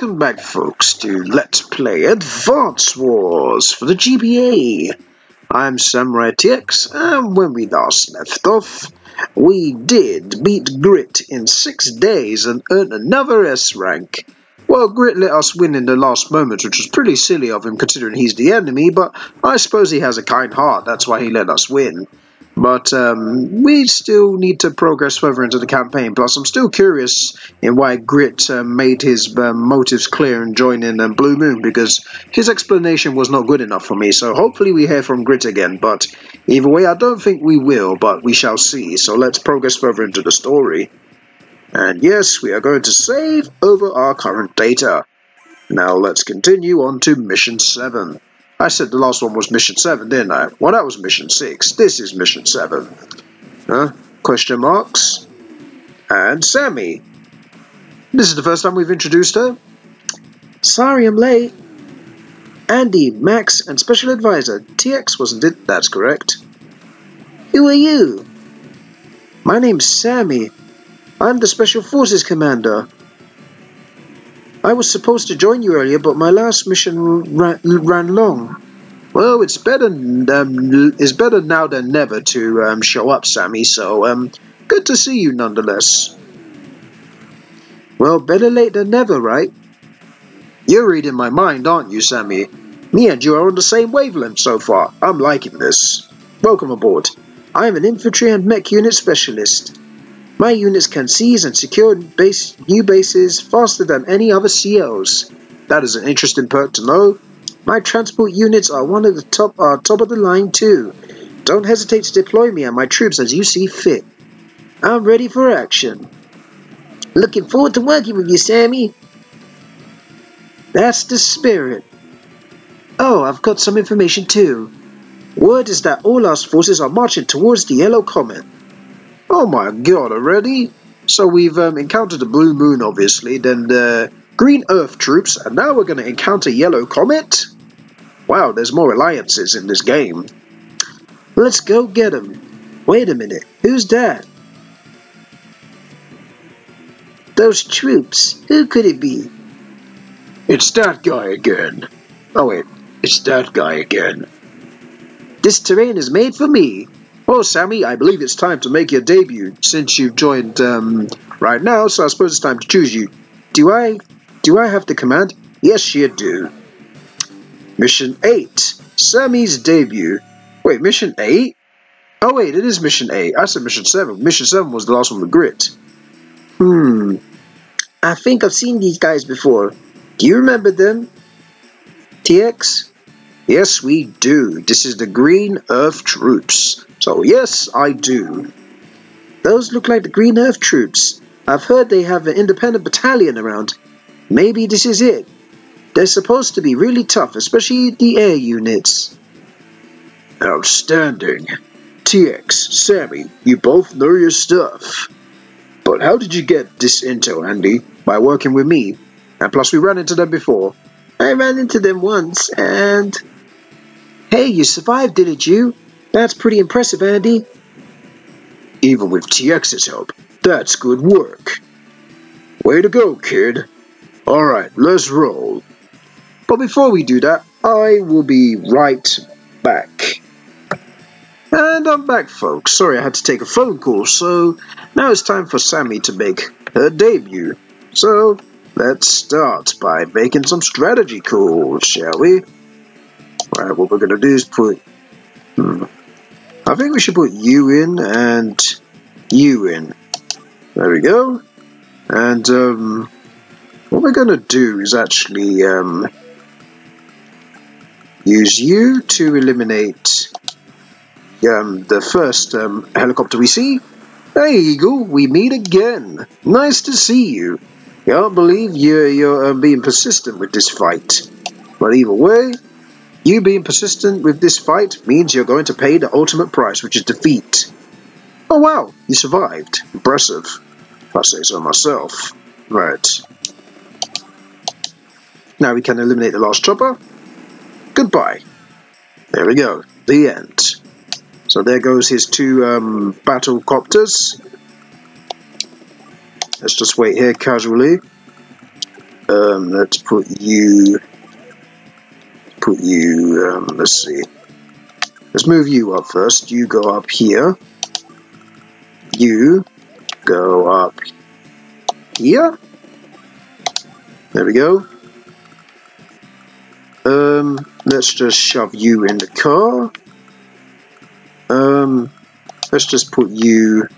Welcome back, folks, to Let's Play Advance Wars for the GBA. I'm Samurai TX, and when we last left off, we did beat Grit in six days and earn another S rank. Well, Grit let us win in the last moment, which was pretty silly of him considering he's the enemy, but I suppose he has a kind heart, that's why he let us win. But um, we still need to progress further into the campaign. Plus, I'm still curious in why Grit uh, made his uh, motives clear in joining um, Blue Moon because his explanation was not good enough for me. So hopefully we hear from Grit again. But either way, I don't think we will, but we shall see. So let's progress further into the story. And yes, we are going to save over our current data. Now let's continue on to Mission 7. I said the last one was mission 7, didn't I? Well, that was mission 6. This is mission 7. Huh? Question marks? And Sami. This is the first time we've introduced her. Sorry I'm late. Andy, Max, and Special Advisor. TX, wasn't it? That's correct. Who are you? My name's Sami. I'm the Special Forces Commander. I was supposed to join you earlier, but my last mission ran, ran long. Well, it's better um, it's better now than never to um, show up, Sami. So, um, good to see you nonetheless. Well, better late than never, right? You're reading my mind, aren't you, Sami? Me and you are on the same wavelength so far. I'm liking this. Welcome aboard. I am an infantry and mech unit specialist. My units can seize and secure base, new bases faster than any other COs. That is an interesting perk to know. My transport units are one of the top are top of the line too. Don't hesitate to deploy me and my troops as you see fit. I'm ready for action. Looking forward to working with you, Sami. That's the spirit. Oh, I've got some information too. Word is that all our forces are marching towards the Yellow Comet. Oh my god, already? So we've um, encountered the Blue Moon, obviously, then the Green Earth troops, and now we're going to encounter Yellow Comet? Wow, there's more alliances in this game. Let's go get them. Wait a minute, who's that? Those troops, who could it be? It's that guy again. Oh wait, it's that guy again. This terrain is made for me. Well, Sami, I believe it's time to make your debut since you've joined um, right now, so I suppose it's time to choose you. Do I do I have the command? Yes, you do. Mission 8. Sami's debut. Wait, mission 8? Oh wait, it is mission 8. I said mission 7. Mission 7 was the last one with Grit. Hmm. I think I've seen these guys before. Do you remember them? TX? Yes, we do. This is the Green Earth Troops. So yes, I do. Those look like the Green Earth troops. I've heard they have an independent battalion around. Maybe this is it. They're supposed to be really tough, especially the air units. Outstanding. TX, Sami, you both know your stuff. But how did you get this intel, Andy? By working with me. And plus we ran into them before. I ran into them once, and... Hey, you survived, didn't you? That's pretty impressive, Andy. Even with TX's help, that's good work. Way to go, kid. Alright, let's roll. But before we do that, I will be right back. And I'm back, folks. Sorry I had to take a phone call, so now it's time for Sami to make her debut. So, let's start by making some strategy calls, shall we? Alright, what we're going to do is put... Hmm, I think we should put you in and you in. There we go. And um, what we're going to do is actually um, use you to eliminate um, the first um, helicopter we see. Hey Eagle, we meet again. Nice to see you. Can't believe you're, you're um, being persistent with this fight. But either way, you being persistent with this fight means you're going to pay the ultimate price, which is defeat. Oh wow, you survived. Impressive. I say so myself. Right. Now we can eliminate the last chopper. Goodbye. There we go. The end. So there goes his two um, battle copters. Let's just wait here casually. Um, let's put you, put you, um, let's see. Let's move you up first. You go up here. You go up here. There we go. Um, let's just shove you in the car. Um, let's just put you.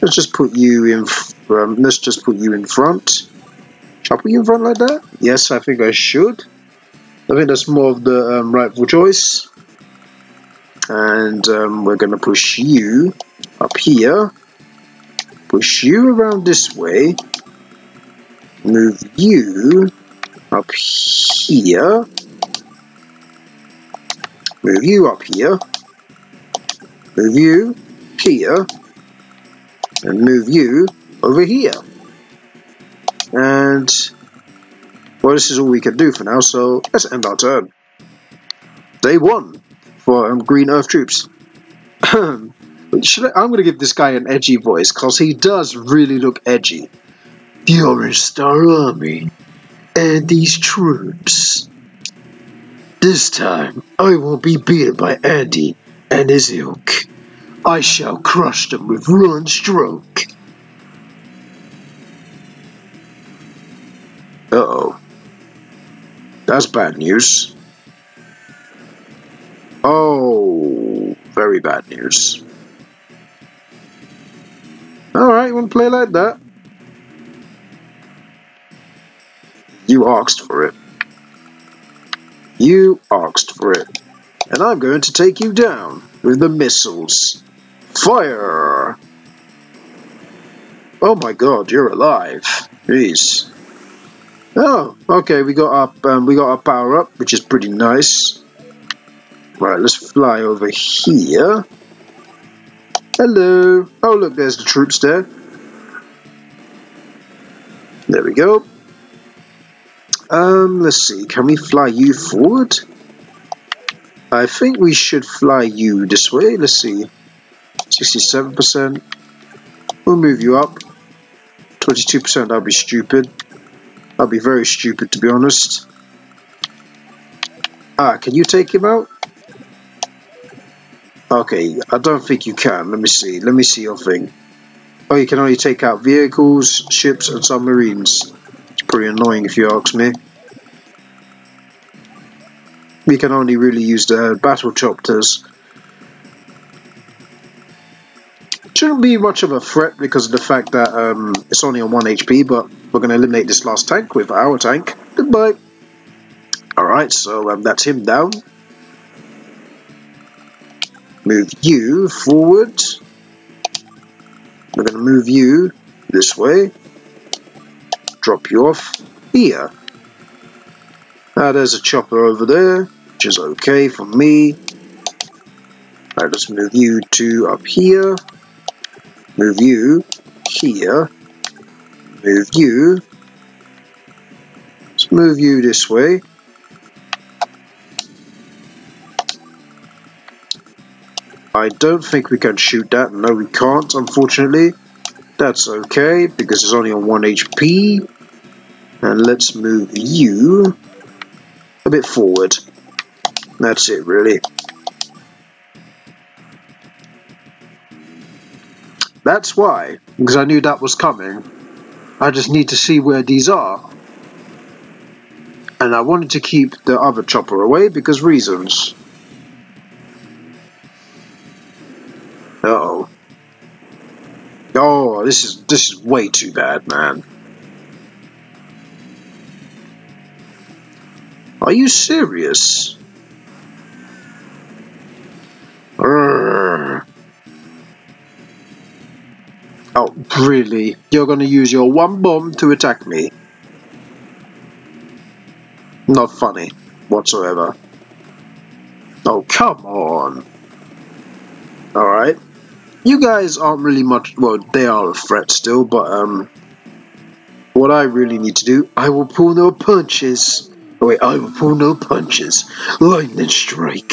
Let's just put you in. Um, let's just put you in front. Shall I put you in front like that? Yes, I think I should. I think that's more of the um, rightful choice. And um, we're going to push you up here. Push you around this way. Move you up here. Move you up here. Move you here. And move you over here. And, well, this is all we can do for now, so let's end our turn. Day one for um, Green Earth troops. I, I'm going to give this guy an edgy voice, because he does really look edgy. The Orange Star Army and these troops. This time, I won't be beaten by Andy and his ilk. I shall crush them with one stroke. That's bad news. Oh, very bad news. Alright, you want to play like that? You asked for it. You asked for it. And I'm going to take you down with the missiles. Fire! Oh my god, you're alive. Jeez. Oh, okay, we got our um, we got our power up, which is pretty nice. Right, let's fly over here. Hello. Oh, look, there's the troops there. There we go. Um, let's see. Can we fly you forward? I think we should fly you this way. Let's see. 67%. We'll move you up. 22%, that'll be stupid. That'll be very stupid, to be honest. Ah, can you take him out? Okay, I don't think you can. Let me see. Let me see your thing. Oh, you can only take out vehicles, ships, and submarines. It's pretty annoying if you ask me. We can only really use the battle chopters. Shouldn't be much of a threat because of the fact that um, it's only on 1 HP, but we're going to eliminate this last tank with our tank. Goodbye. Alright, so um, that's him down move you forward. We're going to move you this way. Drop you off here. Now there's a chopper over there, which is okay for me. Right, let's move you to up here. Move you here. Move you. Let's move you this way. I don't think we can shoot that. No, we can't, unfortunately. That's okay, because it's only on 1 HP. And let's move you a bit forward. That's it, really. That's why, because I knew that was coming. I just need to see where these are. And I wanted to keep the other chopper away because reasons. Uh-oh. Oh, this is this is way too bad, man. Are you serious? Oh, really? You're gonna use your one bomb to attack me? Not funny, whatsoever. Oh, come on. Alright you guys aren't really much, well, they are a threat still, but, um, what I really need to do, I will pull no punches. Oh, wait, I will pull no punches. Lightning strike.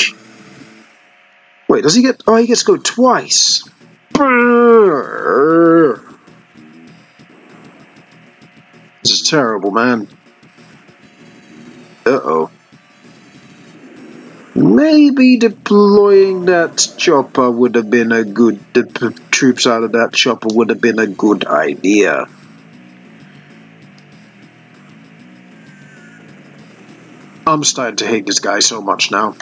Wait, does he get, oh, he gets to go twice. Brrr. Terrible, man. Uh-oh. Maybe deploying that chopper would have been a good... The troops out of that chopper would have been a good idea. I'm starting to hate this guy so much now.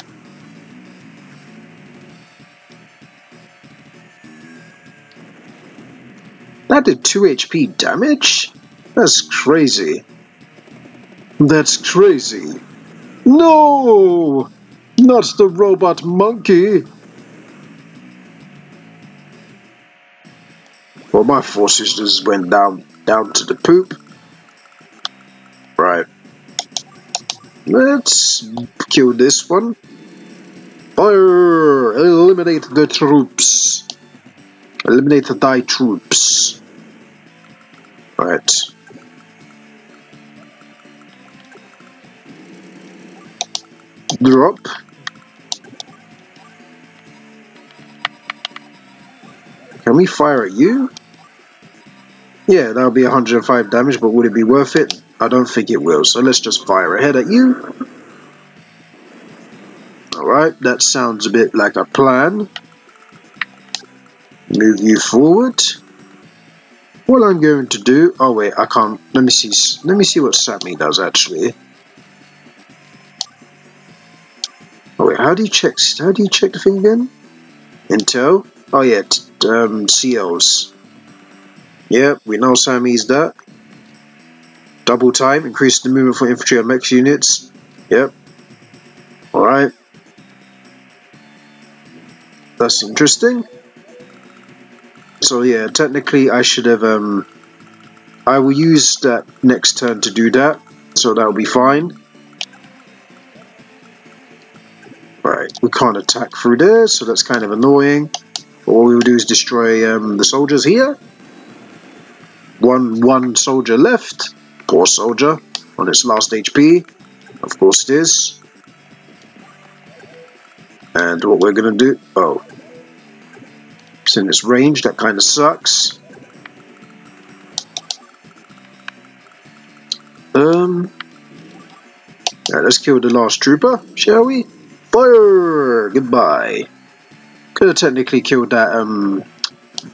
That did 2 HP damage? That's crazy. That's crazy. No! Not the robot monkey! Well, my forces just went down, down to the poop. Right. Let's kill this one. Fire! Eliminate the troops. Eliminate thy troops. Right. Drop. Can we fire at you? Yeah, that'll be 105 damage, but would it be worth it? I don't think it will, so let's just fire ahead at you. Alright, that sounds a bit like a plan. Move you forward. What I'm going to do... Oh wait, I can't... Let me see Let me see what Sami does actually. How do you check... How do you check the thing again? Intel? Oh yeah, um, COs. Yep, we know Sami's that. Double time, increase the movement for infantry and mech units. Yep. Alright. That's interesting. So yeah, technically I should have, um, I will use that next turn to do that, so that'll be fine. Right, we can't attack through there, so that's kind of annoying. All we will do is destroy um, the soldiers here. One, one soldier left. Poor soldier on its last HP. Of course it is. And what we're going to do... Oh. It's in its range. That kind of sucks. Um... Right, let's kill the last trooper, shall we? Goodbye. Could have technically killed that um,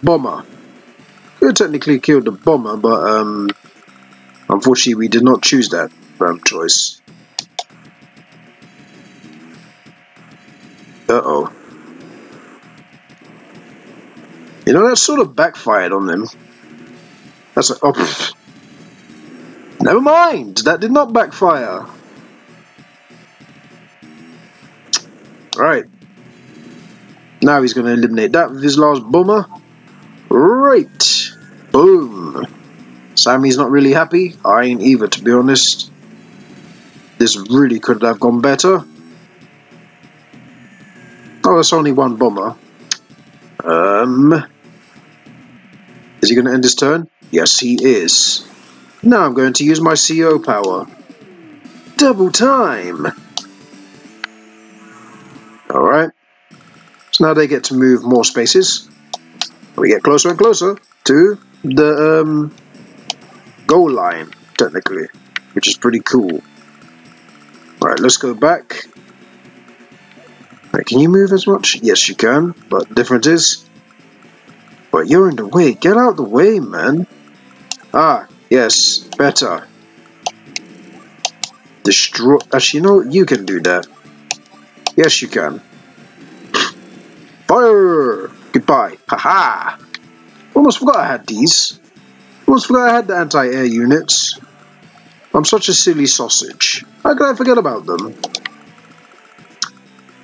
bomber. Could have technically killed the bomber, but um, Unfortunately, we did not choose that um, choice. Uh-oh. You know, that sort of backfired on them. That's like, oh. Never mind, that did not backfire. Now he's going to eliminate that with his last bomber. Right. Boom. Sami's not really happy. I ain't either, to be honest. This really could have gone better. Oh, it's only one bomber. Um, is he going to end his turn? Yes, he is. Now I'm going to use my CO power. Double time! So now they get to move more spaces. We get closer and closer to the um, goal line, technically, which is pretty cool. Right, let's go back. Right, can you move as much? Yes, you can, but the difference is... But you're in the way. Get out the way, man. Ah, yes, better. Destroy... Actually, you know You can do that. Yes, you can. Goodbye. Haha! Almost forgot I had these. Almost forgot I had the anti-air units. I'm such a silly sausage. How could I forget about them?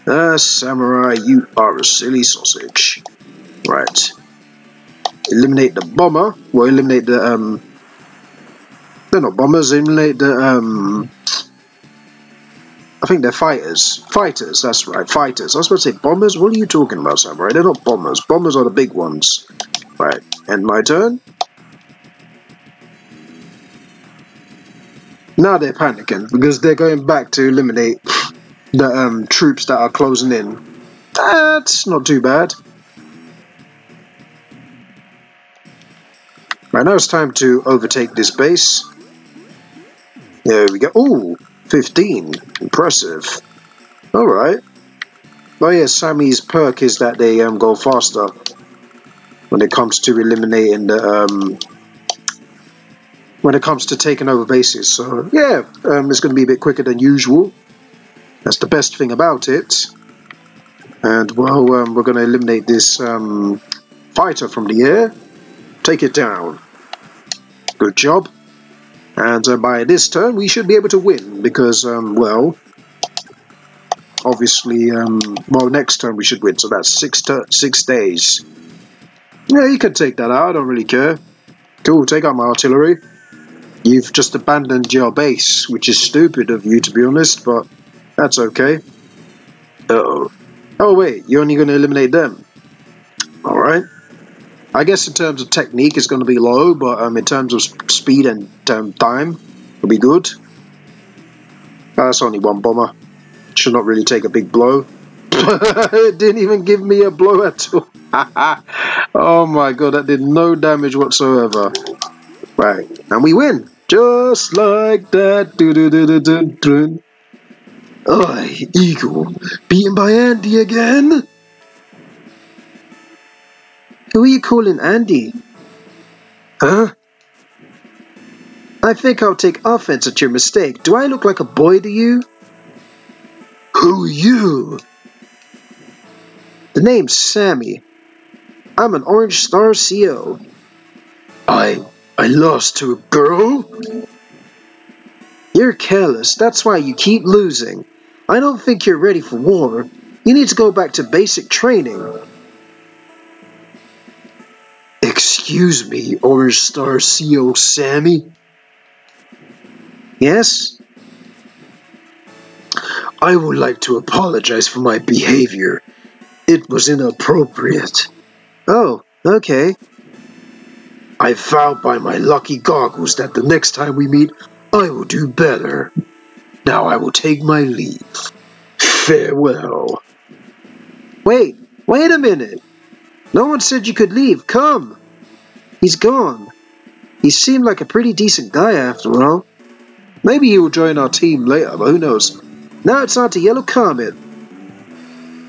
Ah, Samurai, you are a silly sausage. Right. Eliminate the bomber. Well, eliminate the, um... They're not bombers, eliminate the, um... I think they're fighters. Fighters, that's right, fighters. I was about to say bombers? What are you talking about, Samurai? They're not bombers. Bombers are the big ones. Right, end my turn. Now they're panicking because they're going back to eliminate the um, troops that are closing in. That's not too bad. Right now it's time to overtake this base. There we go. Ooh, 15. Impressive. Alright. Oh yeah, Sami's perk is that they um, go faster when it comes to eliminating the um, when it comes to taking over bases. So yeah, um, it's going to be a bit quicker than usual. That's the best thing about it. And well, um, we're going to eliminate this um, fighter from the air. Take it down. Good job. And uh, by this turn, we should be able to win because, um, well, obviously, um, well, next turn we should win. So that's six six days. Yeah, you can take that out. I don't really care. Cool, take out my artillery. You've just abandoned your base, which is stupid of you, to be honest, but that's okay. Uh oh Oh, wait, you're only going to eliminate them. Alright. I guess in terms of technique, it's going to be low, but um, in terms of speed and um, time, it'll be good. That's only one bomber. Should not really take a big blow. it didn't even give me a blow at all. oh my god, that did no damage whatsoever. Right, and we win. Just like that. Do do do do do do. I, Eagle, beaten by Andy again? Who are you calling Andy? Huh? I think I'll take offense at your mistake. Do I look like a boy to you? Who you? The name's Sami. I'm an Orange Star CO. I... I lost to a girl? You're careless. That's why you keep losing. I don't think you're ready for war. You need to go back to basic training. Excuse me, Orange Star Sami? Yes? I would like to apologize for my behavior. It was inappropriate. Oh, okay. I vow by my lucky goggles that the next time we meet, I will do better. Now I will take my leave. Farewell. Wait, wait a minute. No one said you could leave. Come. He's gone. He seemed like a pretty decent guy after all. Maybe he will join our team later, but who knows. Now it's on to Yellow Comet.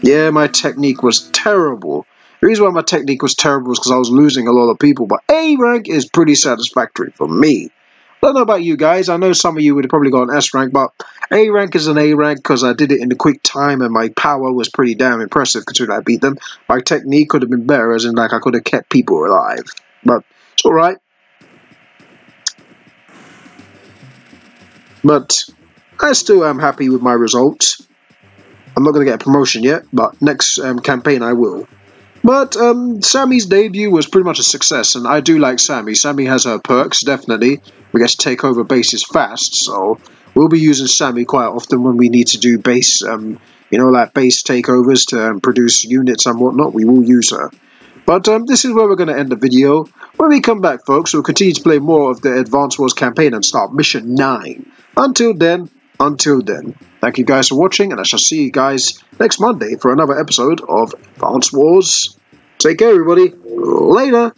Yeah, my technique was terrible. The reason why my technique was terrible is because I was losing a lot of people, but A rank is pretty satisfactory for me. I don't know about you guys. I know some of you would have probably got an S rank, but A rank is an A rank because I did it in a quick time and my power was pretty damn impressive considering I beat them. My technique could have been better, as in like I could have kept people alive. But it's alright. But I still am happy with my results. I'm not going to get a promotion yet, but next um, campaign I will. But um, Sami's debut was pretty much a success, and I do like Sami. Sami has her perks, definitely. We get to take over bases fast, so we'll be using Sami quite often when we need to do base, um, you know, like base takeovers to um, produce units and whatnot. We will use her. But um, this is where we're going to end the video. When we come back, folks, we'll continue to play more of the Advance Wars campaign and start Mission 9. Until then, until then, thank you guys for watching, and I shall see you guys next Monday for another episode of Advance Wars. Take care, everybody. Later.